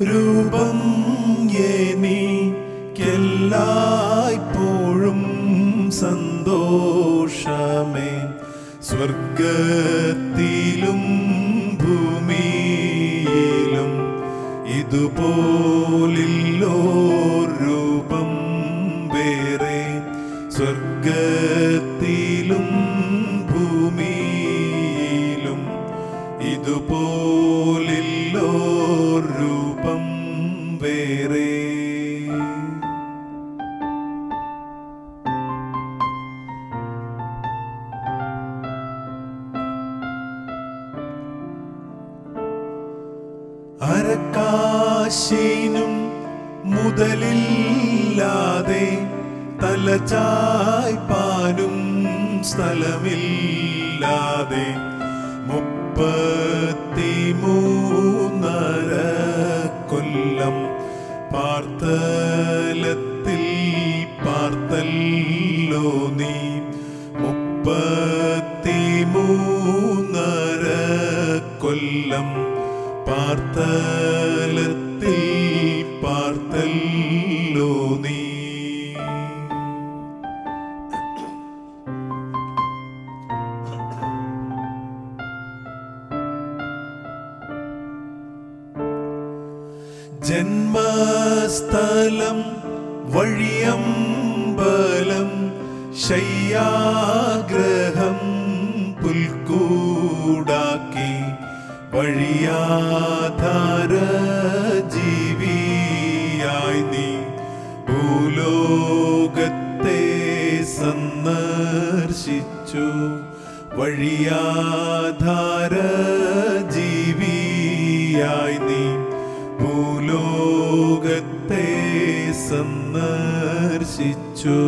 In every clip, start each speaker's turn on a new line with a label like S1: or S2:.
S1: രൂപം എനിക്കെല്ലായ്പ്പോഴും സന്തോഷമേ. സ്വർഗത്തിലും ഭൂമിയിലും ഇതുപോലില്ലോ അരക്കാശിനും മുതലില്ലാതെ തലചായ്പാനും സ്ഥലമില്ലാതെ മുപ്പത്തി മൂന്നര കൊല്ലം പാർത്തലത്തിൽ പാർത്തല്ലോ നീ. മുപ്പത്തി മൂന്നര കൊല്ലം പാർത്തലത്തിൽ പാർത്തല്ലോ നീ. ജന്മസ്ഥലം വഴിയമ്പലം ശയ്യാഗ്രഹം സന്ദർശിച്ചു വഴിയാധാര ജീവിയായി നീ ഭൂലോകത്തെ സന്ദർശിച്ചു.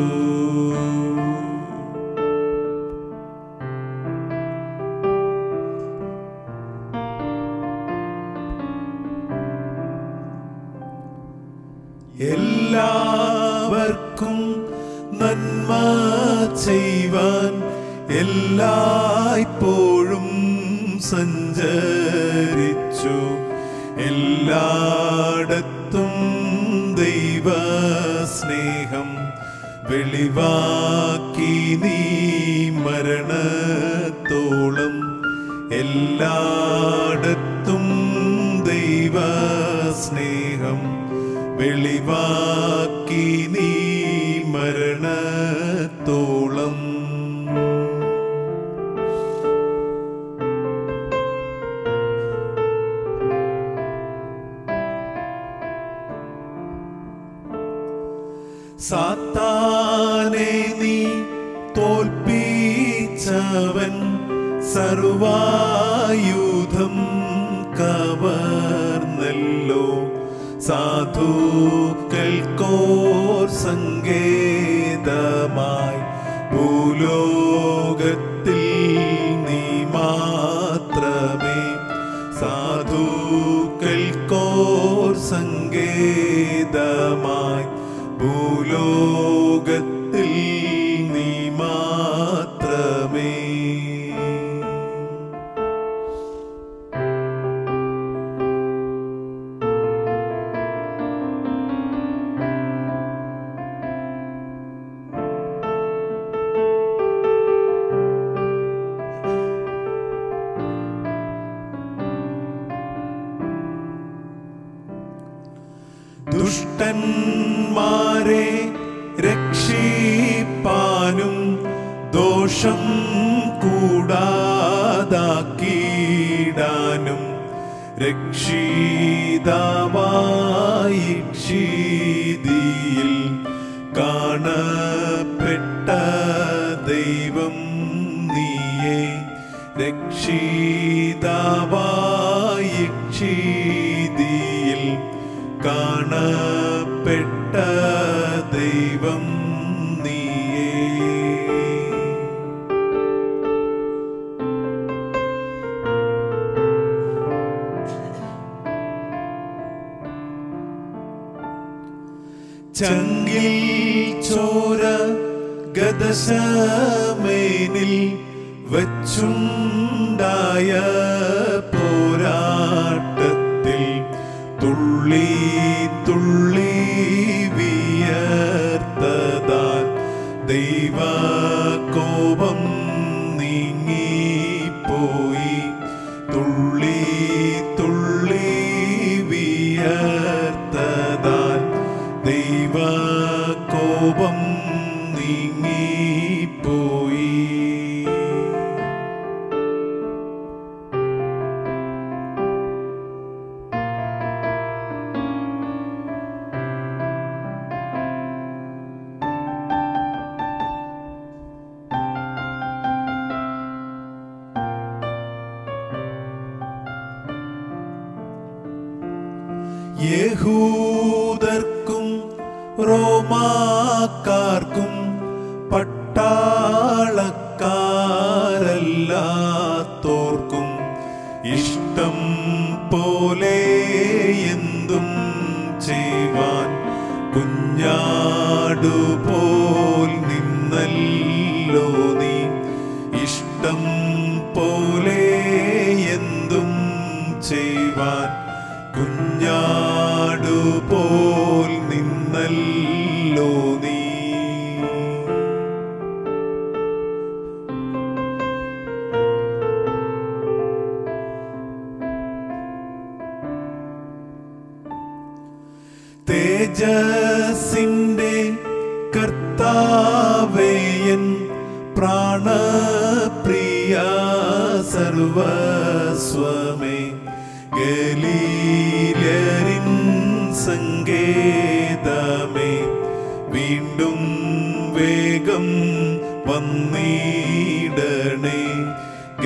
S1: എല്ലാവർക്കും നന്മ ചെയ്യുവാൻ എല്ലായ്പ്പോഴും സഞ്ചരിച്ചു. എല്ലായിടത്തും ദൈവ സ്നേഹം വെളിവാക്കി നീ മരണത്തോളം. എല്ലായിടത്തും ദൈവ സ്നേഹം വെളിവാക്കി സാത്താനെ നീ തോൽപ്പിച്ചവൻ സർവായുധം കവർന്നല്ലോ. സാധുക്കൾക്കോർ സങ്കേതമായി ഭൂലോകത്തിൽ നീ മാത്രമേ. സാധുക്കൾക്കോർ സങ്കേതമായി ഭൂലോകത്തിൽ ദുഷ്ടന്മാരെ രക്ഷിപ്പാനും ദോഷം കൂടാതാക്കിയിടാനും രക്ഷിതാവായി കാണപ്പെട്ട ദൈവം നീയെ രക്ഷിതാവായി ക്ഷീതിയിൽ ചങ്കിൽ ചോര ഗദശമേനിൽ വച്ചുണ്ടായ പോരാട്ടത്തിൽ തുള്ളി തുള്ളി വിയർത്തതാൽ ദൈവകോപം നീങ്ങിപ്പോയി. തുള്ളി തുള്ളി യഹൂദർക്കും റോമാക്കാർക്കും പട്ടാളക്കാരല്ലാത്തോർക്കും ഇഷ്ടം പോലെ എന്തും ചെയ്യുവാൻ കുഞ്ഞാടുപോൽ നിന്നല്ലോ നീ. ഇഷ്ടം തേജസിന്റെ കർത്താവേയൻ പ്രാണപ്രിയ സർവസ്വമേ ഗലീലരിൻ സങ്കേതമേ വീണ്ടും വേഗം വന്നിടണേ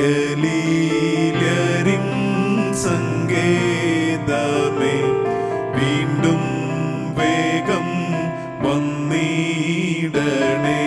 S1: ഗലീലരിൻ വീണ്ടും നീടണേ